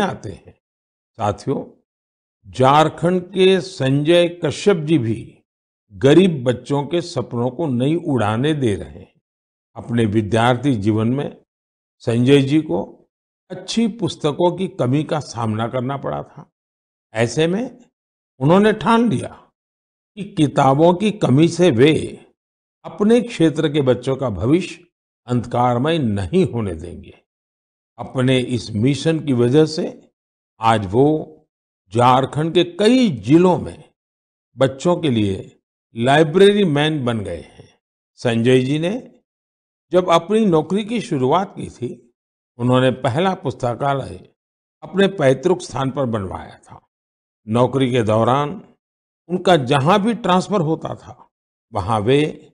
आते हैं? साथियों, झारखंड के संजय कश्यप जी भी गरीब बच्चों के सपनों को नई उड़ाने दे रहे हैं। अपने विद्यार्थी जीवन में संजय जी को अच्छी पुस्तकों की कमी का सामना करना पड़ा था। ऐसे में उन्होंने ठान लिया कि किताबों की कमी से वे अपने क्षेत्र के बच्चों का भविष्य अंधकारमय नहीं होने देंगे। अपने इस मिशन की वजह से आज वो झारखंड के कई जिलों में बच्चों के लिए लाइब्रेरी मैन बन गए हैं। संजय जी ने जब अपनी नौकरी की शुरुआत की थी, उन्होंने पहला पुस्तकालय अपने पैतृक स्थान पर बनवाया था। नौकरी के दौरान उनका जहाँ भी ट्रांसफ़र होता था, वहाँ वे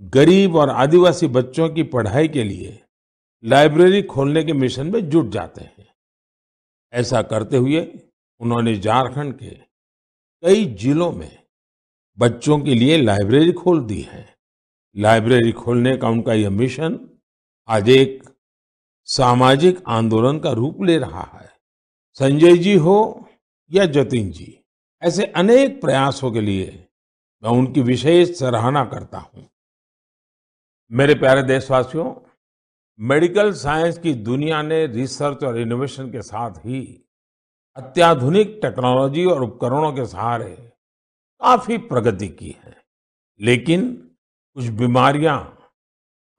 गरीब और आदिवासी बच्चों की पढ़ाई के लिए लाइब्रेरी खोलने के मिशन में जुट जाते हैं। ऐसा करते हुए उन्होंने झारखंड के कई जिलों में बच्चों के लिए लाइब्रेरी खोल दी है। लाइब्रेरी खोलने का उनका यह मिशन आज एक सामाजिक आंदोलन का रूप ले रहा है। संजय जी हो या जतिन जी, ऐसे अनेक प्रयासों के लिए मैं उनकी विशेष सराहना करता हूँ। मेरे प्यारे देशवासियों मेडिकल साइंस की दुनिया ने रिसर्च और इनोवेशन के साथ ही अत्याधुनिक टेक्नोलॉजी और उपकरणों के सहारे काफ़ी प्रगति की है। लेकिन कुछ बीमारियाँ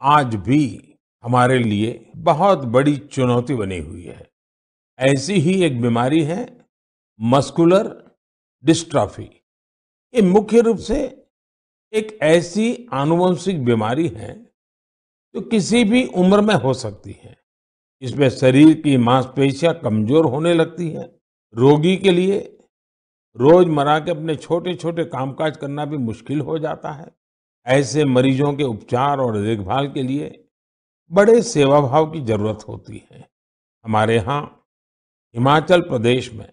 आज भी हमारे लिए बहुत बड़ी चुनौती बनी हुई है। ऐसी ही एक बीमारी है मस्कुलर डिस्ट्रॉफी। ये मुख्य रूप से एक ऐसी आनुवंशिक बीमारी है जो किसी भी उम्र में हो सकती है। इसमें शरीर की मांसपेशियाँ कमज़ोर होने लगती हैं। रोगी के लिए रोज़मर्रा के अपने छोटे छोटे कामकाज करना भी मुश्किल हो जाता है। ऐसे मरीजों के उपचार और देखभाल के लिए बड़े सेवा भाव की ज़रूरत होती है। हमारे यहाँ हिमाचल प्रदेश में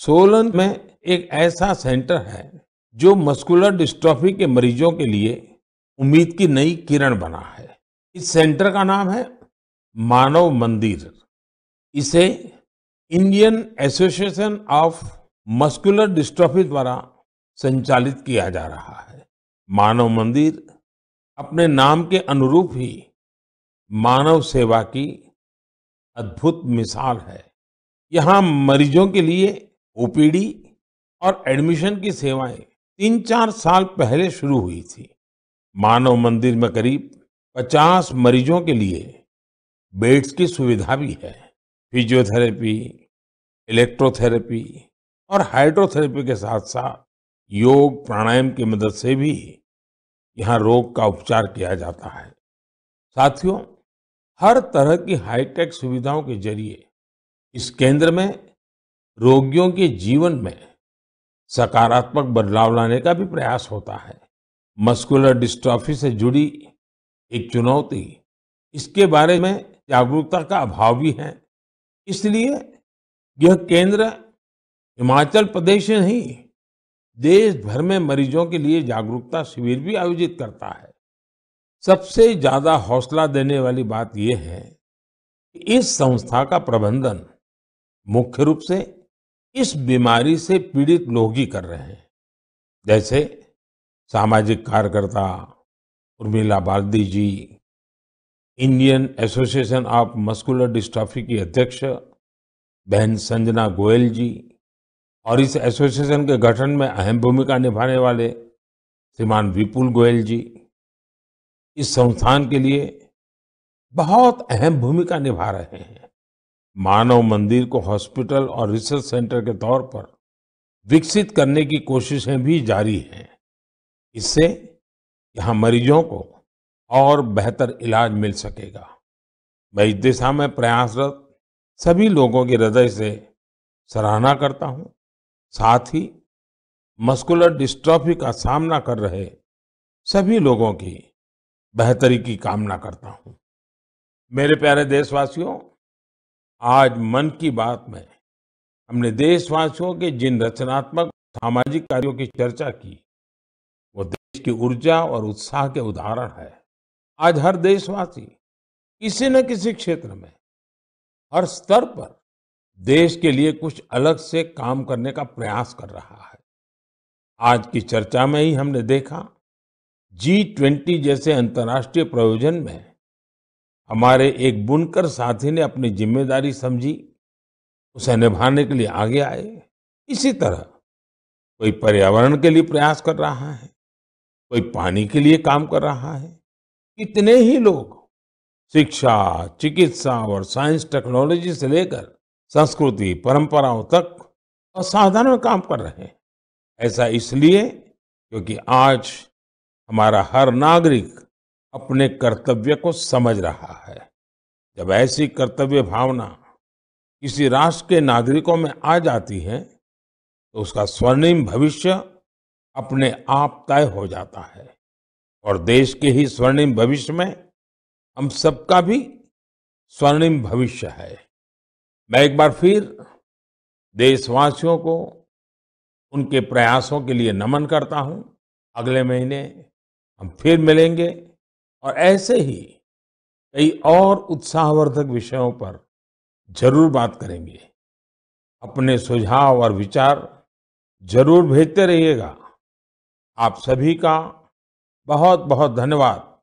सोलन में एक ऐसा सेंटर है जो मस्कुलर डिस्ट्रॉफी के मरीजों के लिए उम्मीद की नई किरण बना है। इस सेंटर का नाम है मानव मंदिर। इसे Indian Association of Muscular Dystrophy द्वारा संचालित किया जा रहा है। मानव मंदिर अपने नाम के अनुरूप ही मानव सेवा की अद्भुत मिसाल है। यहाँ मरीजों के लिए ओपीडी और एडमिशन की सेवाएँ तीन चार साल पहले शुरू हुई थी। मानव मंदिर में करीब 50 मरीजों के लिए बेड्स की सुविधा भी है। फिजियोथेरेपी, इलेक्ट्रोथेरेपी और हाइड्रोथेरेपी के साथ साथ योग प्राणायाम की मदद से भी यहाँ रोग का उपचार किया जाता है। साथियों, हर तरह की हाईटेक सुविधाओं के ज़रिए इस केंद्र में रोगियों के जीवन में सकारात्मक बदलाव लाने का भी प्रयास होता है। मस्कुलर डिस्ट्रॉफी से जुड़ी एक चुनौती। इसके बारे में जागरूकता का अभाव भी है। इसलिए यह केंद्र हिमाचल प्रदेश ही नहीं देश भर में मरीजों के लिए जागरूकता शिविर भी आयोजित करता है। सबसे ज़्यादा हौसला देने वाली बात यह है कि इस संस्था का प्रबंधन मुख्य रूप से इस बीमारी से पीड़ित लोग ही कर रहे हैं। जैसे सामाजिक कार्यकर्ता Urmila Baldi ji Indian Association of Muscular Dystrophy की अध्यक्ष, बहन संजना गोयल जी, और इस एसोसिएशन के गठन में अहम भूमिका निभाने वाले श्रीमान विपुल गोयल जी, इस संस्थान के लिए बहुत अहम भूमिका निभा रहे हैं। मानव मंदिर को हॉस्पिटल और रिसर्च सेंटर के तौर पर विकसित करने की कोशिशें भी जारी हैं। इससे यहाँ मरीजों को और बेहतर इलाज मिल सकेगा। मैं इस दिशा में प्रयासरत सभी लोगों की हृदय से सराहना करता हूँ। साथ ही मस्कुलर डिस्ट्रॉफी का सामना कर रहे सभी लोगों की बेहतरी की कामना करता हूँ। मेरे प्यारे देशवासियों, आज मन की बात में हमने देशवासियों के जिन रचनात्मक सामाजिक कार्यों की चर्चा की वो देश की ऊर्जा और उत्साह के उदाहरण है। आज हर देशवासी किसी न किसी क्षेत्र में हर स्तर पर देश के लिए कुछ अलग से काम करने का प्रयास कर रहा है। आज की चर्चा में ही हमने देखा जी ट्वेंटी जैसे अंतर्राष्ट्रीय प्रयोजन में हमारे एक बुनकर साथी ने अपनी ज़िम्मेदारी समझी, उसे निभाने के लिए आगे आए। इसी तरह कोई पर्यावरण के लिए प्रयास कर रहा है। कोई पानी के लिए काम कर रहा है? कितने ही लोग शिक्षा, चिकित्सा और साइंस टेक्नोलॉजी से लेकर संस्कृति, परंपराओं तक असाधारण काम कर रहे हैं। ऐसा इसलिए क्योंकि आज हमारा हर नागरिक अपने कर्तव्य को समझ रहा है। जब ऐसी कर्तव्य भावना किसी राष्ट्र के नागरिकों में आ जाती है तो उसका स्वर्णिम भविष्य अपने आप तय हो जाता है। और देश के ही स्वर्णिम भविष्य में हम सबका भी स्वर्णिम भविष्य है। मैं एक बार फिर देशवासियों को उनके प्रयासों के लिए नमन करता हूँ। अगले महीने हम फिर मिलेंगे और ऐसे ही कई और उत्साहवर्धक विषयों पर ज़रूर बात करेंगे। अपने सुझाव और विचार ज़रूर भेजते रहिएगा। आप सभी का बहुत बहुत धन्यवाद।